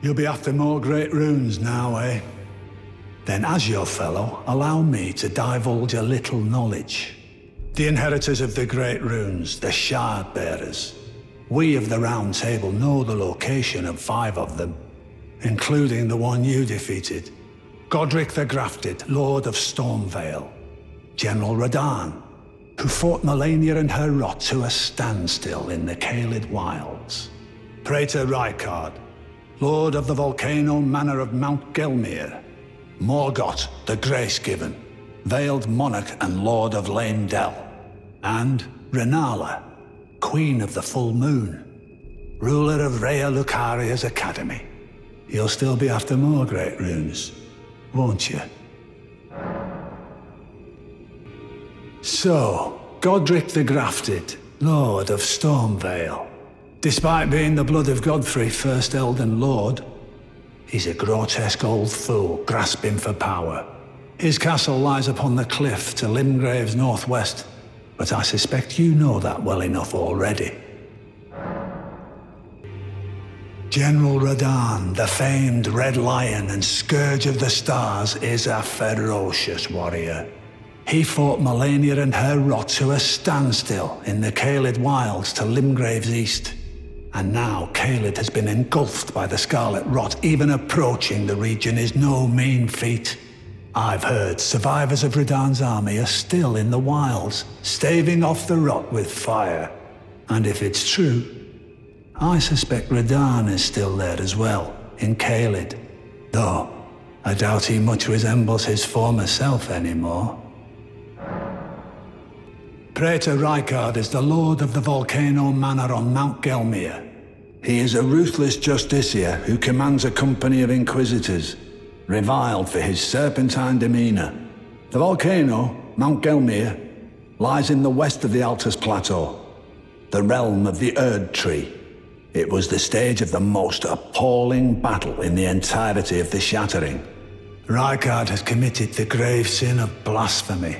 You'll be after more great runes now, eh? Then as your fellow, allow me to divulge a little knowledge. The inheritors of the great runes, the Shardbearers. We of the Round Table know the location of five of them, including the one you defeated. Godrick the Grafted, Lord of Stormveil. General Radahn, who fought Malenia and her rot to a standstill in the Caelid Wilds. Praetor Rykard, Lord of the volcano manor of Mount Gelmir. Morgott, the Grace Given, Veiled Monarch and Lord of Leyndell, And Rennala, Queen of the Full Moon, ruler of Raya Lucaria's Academy. You'll still be after more great runes, won't you? So, Godrick the Grafted, Lord of Stormveil. Despite being the blood of Godfrey, First Elden Lord, He's a grotesque old fool, grasping for power. His castle lies upon the cliff to Limgrave's northwest, but I suspect you know that well enough already. General Radahn, the famed Red Lion and Scourge of the Stars, is a ferocious warrior. He fought Malenia and her rot to a standstill in the Caelid Wilds to Limgrave's east. And now Caelid has been engulfed by the Scarlet Rot. Even approaching the region is no mean feat. I've heard survivors of Radahn's army are still in the wilds, staving off the rot with fire. And if it's true, I suspect Radahn is still there as well, in Caelid. Though, I doubt he much resembles his former self anymore. Praetor Rykard is the lord of the Volcano Manor on Mount Gelmir. He is a ruthless justiciar who commands a company of inquisitors, reviled for his serpentine demeanor. The volcano, Mount Gelmir, lies in the west of the Altus Plateau, the realm of the Erd Tree. It was the stage of the most appalling battle in the entirety of the Shattering. Rykard has committed the grave sin of blasphemy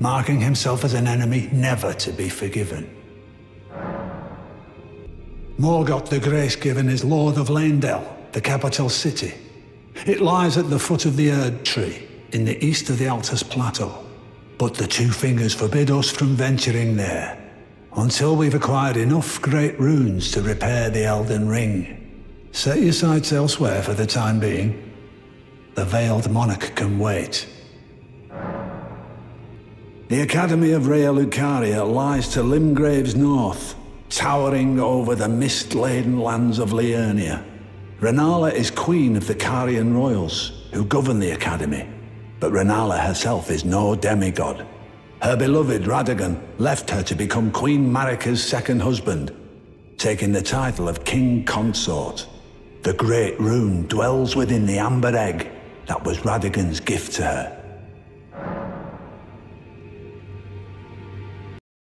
marking himself as an enemy never to be forgiven. Morgott the Grace Given is Lord of Leyndell, the capital city. It lies at the foot of the Erd Tree, in the east of the Altus Plateau. But the Two Fingers forbid us from venturing there, until we've acquired enough great runes to repair the Elden Ring. Set your sights elsewhere for the time being. The Veiled Monarch can wait. The Academy of Raya Lucaria lies to Limgrave's north, towering over the mist-laden lands of Liurnia. Rennala is queen of the Carian royals, who govern the Academy. But Rennala herself is no demigod. Her beloved Radagon left her to become Queen Marika's second husband, taking the title of King Consort. The Great Rune dwells within the Amber Egg that was Radagon's gift to her.